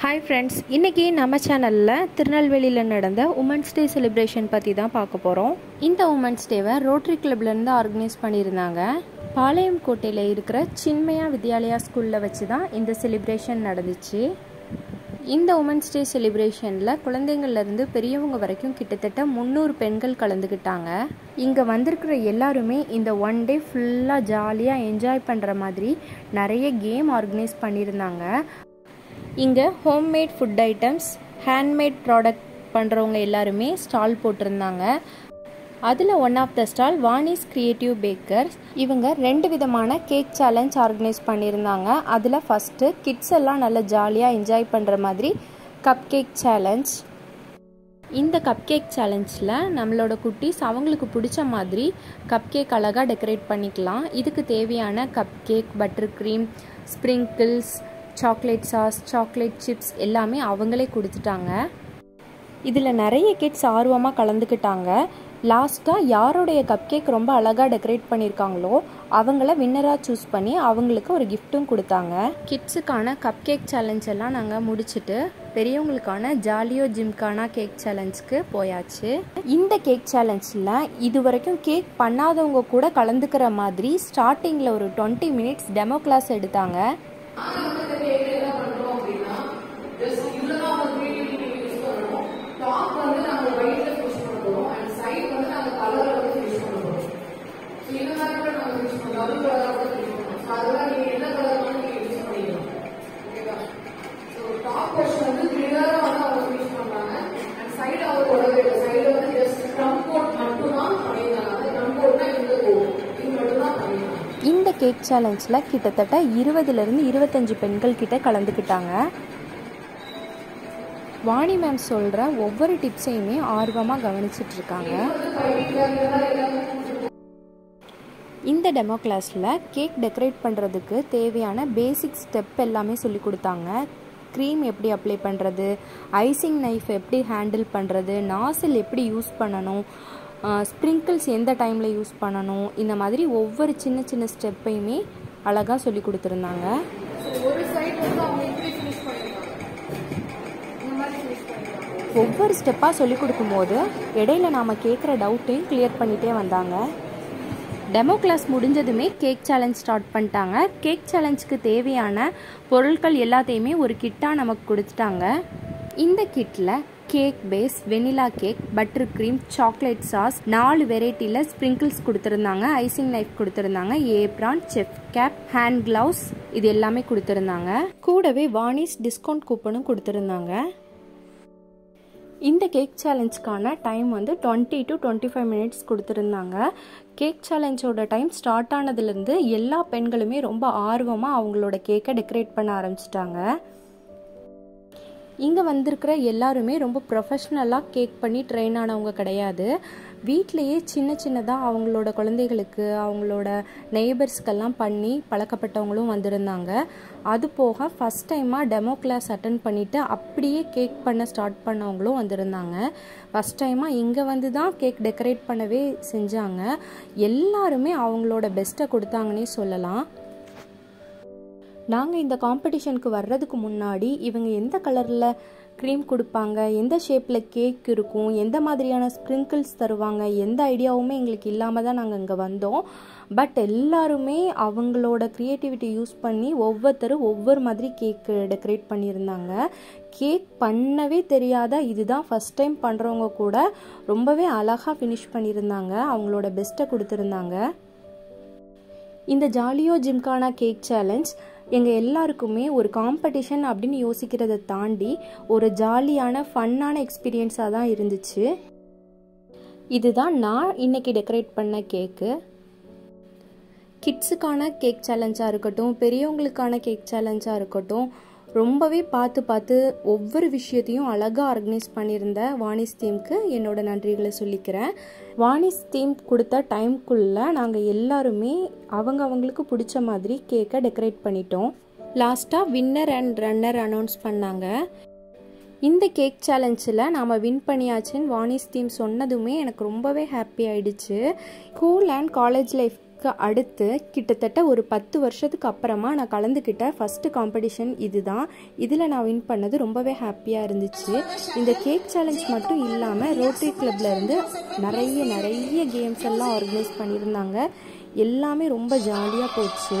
Hi friends இன்றைக்கி நம்ம சேனலில் திருநெல்வேலியில் நடந்த உமன்ஸ் டே செலிப்ரேஷன் பற்றி தான் பார்க்க போகிறோம் இந்த உமன்ஸ் டேவை ரோட்ரி கிளப்லேருந்து ஆர்கனைஸ் பண்ணியிருந்தாங்க. பாளையம் கோட்டையில் இருக்கிற சின்மயா வித்யாலயா ஸ்கூலில் வச்சு தான் இந்த செலிப்ரேஷன் நடந்துச்சு. இந்த உமன்ஸ் டே செலிப்ரேஷனில் குழந்தைங்கள்லேருந்து பெரியவங்க வரைக்கும் கிட்டத்தட்ட முந்நூறு பெண்கள் கலந்துக்கிட்டாங்க இங்கே வந்திருக்கிற எல்லாருமே இந்த ஒன் டே ஃபுல்லாக ஜாலியாக என்ஜாய் பண்ணுற மாதிரி நிறைய கேம் ஆர்கனைஸ் பண்ணியிருந்தாங்க. இங்கே homemade food items handmade product பண்ணுறவங்க எல்லாருமே ஸ்டால் போட்டிருந்தாங்க. அதில் one of the stall Vani's creative bakers இவங்க ரெண்டு விதமான கேக் சேலஞ்ச் ஆர்கனைஸ் பண்ணியிருந்தாங்க. அதில் ஃபஸ்ட்டு கிட்ஸ் எல்லாம் நல்லா ஜாலியாக என்ஜாய் பண்ணுற மாதிரி கப் கேக் சேலஞ்ச் இந்த கப் கேக் சேலஞ்சில் நம்மளோட குட்டீஸ் அவங்களுக்கு பிடிச்ச மாதிரி கப் கேக் அழகாக டெக்கரேட் பண்ணிக்கலாம். இதுக்கு தேவையான cup cake butter cream sprinkles chocolate sauce chocolate chips எல்லாமே அவங்களே கொடுத்துட்டாங்க. இதில் நிறைய கிட்ஸ் ஆர்வமாக கலந்துக்கிட்டாங்க. லாஸ்ட்டாக யாருடைய கப் கேக் ரொம்ப அழகாக டெக்கரேட் பண்ணியிருக்காங்களோ அவங்கள வின்னராக சூஸ் பண்ணி அவங்களுக்கு ஒரு கிஃப்ட்டும் கொடுத்தாங்க. கிட்ஸுக்கான கப் கேக் சேலஞ்ச் எல்லாம் நாங்கள் முடிச்சுட்டு பெரியவங்களுக்கான ஜாலியோ ஜிம்கானா கேக் சேலஞ்சுக்கு போயாச்சு. இந்த கேக் சேலஞ்சில் இது வரைக்கும் கேக் பண்ணாதவங்க கூட கலந்துக்கிற மாதிரி ஸ்டார்டிங்கில் ஒரு டுவெண்ட்டி மினிட்ஸ் டெமோ கிளாஸ் எடுத்தாங்க. கேக் சேலஞ்சில் கிட்டத்தட்ட இருபதுலேருந்து இருபத்தஞ்சி பெண்கள் கிட்ட கலந்துக்கிட்டாங்க. வாணி மேம் சொல்கிற ஒவ்வொரு டிப்ஸையுமே ஆர்வமாக கவனிச்சிட்டு இருக்காங்க இந்த டெமோ கிளாஸில் கேக் டெக்கரேட் பண்ணுறதுக்கு தேவையான பேசிக் ஸ்டெப் எல்லாமே சொல்லி கொடுத்தாங்க. க்ரீம் எப்படி அப்ளை பண்ணுறது ஐசிங் நைஃப் எப்படி ஹேண்டில் பண்ணுறது நாசில் எப்படி யூஸ் பண்ணணும் ஸ்ப்ரிங்கிள்ஸ் எந்த டைமில் யூஸ் பண்ணணும்? இந்த மாதிரி ஒவ்வொரு சின்ன சின்ன ஸ்டெப்பையுமே அழகாக சொல்லி கொடுத்துருந்தாங்க. ஒவ்வொரு ஸ்டெப்பாக சொல்லி கொடுக்கும்போது இடையில நாம் கேட்குற டவுட்டையும் கிளியர் பண்ணிகிட்டே வந்தாங்க. டெமோ கிளாஸ் முடிஞ்சதுமே கேக் சேலஞ்ச் ஸ்டார்ட் பண்ணிட்டாங்க. கேக் சேலஞ்சுக்கு தேவையான பொருட்கள் எல்லாத்தையுமே ஒரு கிட்டாக நமக்கு கொடுத்துட்டாங்க. இந்த கிட்டில் cake base vanilla cake butter cream chocolate sauce நாலு வெரைட்டியில் ஸ்ப்ரிங்கிள்ஸ் கொடுத்துருந்தாங்க ஐசிங் நைஃப் கொடுத்துருந்தாங்க apron chef cap hand gloves இது எல்லாமே கொடுத்துருந்தாங்க. கூடவே வாணிஸ் டிஸ்கவுண்ட் கூப்பனும் கொடுத்துருந்தாங்க. இந்த கேக் சேலஞ்சுக்கான டைம் வந்து twenty to twenty five minutes கொடுத்துருந்தாங்க கேக் சேலஞ்சோட டைம் ஸ்டார்ட் ஆனதுலேருந்து எல்லா பெண்களுமே ரொம்ப ஆர்வமாக அவங்களோட கேக்கை டெக்கரேட் பண்ண ஆரம்பிச்சிட்டாங்க. இங்கே வந்திருக்கிற எல்லாருமே ரொம்ப ப்ரொஃபஷ்னலாக கேக் பண்ணி ட்ரெயின் ஆனவங்க கிடையாது. வீட்லேயே சின்ன சின்னதாக அவங்களோட குழந்தைகளுக்கு அவங்களோட நெய்பர்ஸ்க்கெல்லாம் பண்ணி பழக்கப்பட்டவங்களும் வந்திருந்தாங்க. அது போக ஃபஸ்ட் டைமாக டெமோ கிளாஸ் அட்டன் பண்ணிவிட்டு அப்படியே கேக் பண்ண ஸ்டார்ட் பண்ணவங்களும் வந்திருந்தாங்க. ஃபஸ்ட் டைமாக இங்கே வந்து தான் கேக் டெக்கரேட் பண்ணவே செஞ்சாங்க. எல்லாருமே அவங்களோட பெஸ்ட்டை கொடுத்தாங்கன்னே சொல்லலாம். நாங்கள் இந்த காம்படிஷனுக்கு வர்றதுக்கு முன்னாடி இவங்க எந்த கலரில் க்ரீம் கொடுப்பாங்க எந்த ஷேப்பில் கேக் இருக்கும் எந்த மாதிரியான ஸ்ப்ரிங்கிள்ஸ் தருவாங்க எந்த ஐடியாவுமே எங்களுக்கு இல்லாமல் தான் நாங்கள் இங்கே வந்தோம். பட் எல்லாருமே அவங்களோட க்ரியேட்டிவிட்டி யூஸ் பண்ணி ஒவ்வொருத்தரும் ஒவ்வொரு மாதிரி கேக்கு டெக்கரேட் பண்ணியிருந்தாங்க. கேக் பண்ணவே தெரியாத இதுதான் ஃபஸ்ட் டைம் பண்ணுறவங்க கூட ரொம்பவே அழகாக ஃபினிஷ் பண்ணியிருந்தாங்க. அவங்களோட பெஸ்ட்டை கொடுத்துருந்தாங்க. இந்த ஜாலியோ ஜிம்கானா கேக் சேலஞ்ச் எங்கள் எல்லாருக்குமே ஒரு காம்படிஷன் அப்படின்னு யோசிக்கிறத தாண்டி ஒரு ஜாலியான ஃபன்னான எக்ஸ்பீரியன்ஸாக தான் இருந்துச்சு. இதுதான் நான் இன்னைக்கு டெக்கரேட் பண்ண கேக்கு கிட்ஸுக்கான கேக் சேலஞ்சாக இருக்கட்டும் பெரியவங்களுக்கான கேக் சேலஞ்சாக இருக்கட்டும் ரொம்பவே பார்த்து பார்த்து ஒவ்வொரு விஷயத்தையும் அழகாக ஆர்கனைஸ் பண்ணியிருந்த வாணிஸ் தீம்க்கு என்னோட நன்றிகளை சொல்லிக்கிறேன். வாணிஸ் தீம் கொடுத்த டைம்குள்ளே நாங்கள் எல்லாருமே அவங்க அவங்களுக்கு பிடிச்ச மாதிரி கேக்கை டெக்கரேட் பண்ணிட்டோம். லாஸ்ட்டாக வின்னர் அண்ட் ரன்னர் அனௌன்ஸ் பண்ணாங்க. இந்த கேக் சேலஞ்சில் நாம் வின் பண்ணியாச்சுன்னு வாணிஸ் தீம் சொன்னதுமே எனக்கு ரொம்பவே ஹாப்பி ஆயிடுச்சு. ஸ்கூல் அண்ட் காலேஜ் லைஃப் க்கு அடுத்து கிட்டத்தட்ட ஒரு பத்து வருஷத்துக்கு அப்புறமா நான் கலந்துக்கிட்ட ஃபஸ்ட்டு காம்படிஷன் இதுதான். இதில் நான் வின் பண்ணது ரொம்பவே ஹாப்பியாக இருந்துச்சு. இந்த கேக் சேலஞ்ச் மட்டும் இல்லாமல் ரோட்டரி கிளப்லேருந்து நிறைய நிறைய கேம்ஸ் எல்லாம் ஆர்கனைஸ் பண்ணியிருந்தாங்க. எல்லாமே ரொம்ப ஜாலியாக போச்சு.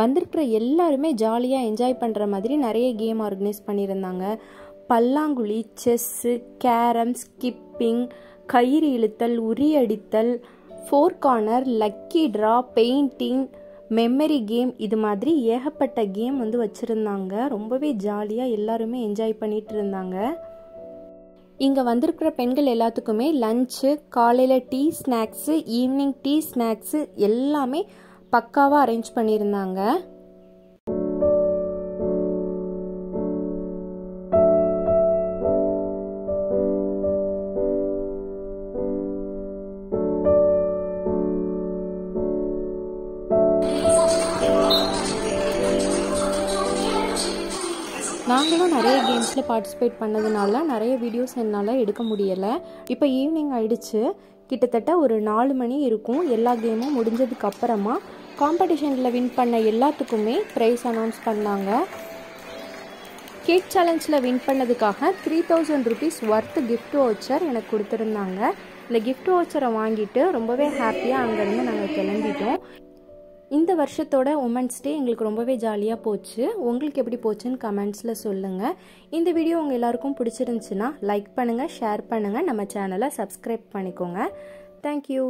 வந்திருக்கிற எல்லாருமே ஜாலியாக என்ஜாய் பண்ணுற மாதிரி நிறைய கேம் ஆர்கனைஸ் பண்ணியிருந்தாங்க. பல்லாங்குழி செஸ்ஸு கேரம் ஸ்கிப்பிங் கயிறு இழுத்தல் உரி அடித்தல் four corner lucky draw painting memory game இது மாதிரி ஏகப்பட்ட கேம் வந்து வச்சுருந்தாங்க. ரொம்பவே ஜாலியாக எல்லாருமே என்ஜாய் பண்ணிட்டு இருந்தாங்க. இங்கே வந்திருக்கிற பெண்கள் எல்லாத்துக்குமே லஞ்சு காலையில் tea snacks evening tea snacks எல்லாமே பக்காவாக அரேஞ்ச் பண்ணியிருந்தாங்க. நாங்களும் நிறைய கேம்ஸில் பார்ட்டிசிபேட் பண்ணதுனால நிறைய வீடியோஸ் என்னால் எடுக்க முடியலை. இப்போ ஈவினிங் ஆயிடுச்சு. கிட்டத்தட்ட ஒரு நாலு மணி இருக்கும். எல்லா கேமும் முடிஞ்சதுக்கு அப்புறமா காம்படிஷனில் வின் பண்ண எல்லாத்துக்குமே ப்ரைஸ் அனௌன்ஸ் பண்ணாங்க. கேக் சேலஞ்சில் வின் பண்ணதுக்காக three thousand rupees worth gift voucher எனக்கு கொடுத்துருந்தாங்க. இந்த கிஃப்ட் வவுச்சரை வாங்கிட்டு ரொம்பவே ஹாப்பியாக அங்கேருந்து நாங்கள் கிளம்பிட்டோம். இந்த வருஷத்தோட உமன்ஸ் டே எங்களுக்கு ரொம்பவே ஜாலியாக போச்சு. உங்களுக்கு எப்படி போச்சுன்னு கமெண்ட்ஸில் சொல்லுங்கள் இந்த வீடியோ உங்கள் எல்லாருக்கும் பிடிச்சிருந்துச்சுன்னா லைக் பண்ணுங்கள் ஷேர் பண்ணுங்கள் நம்ம சேனலை சப்ஸ்கிரைப் பண்ணிக்கோங்க. தேங்க்யூ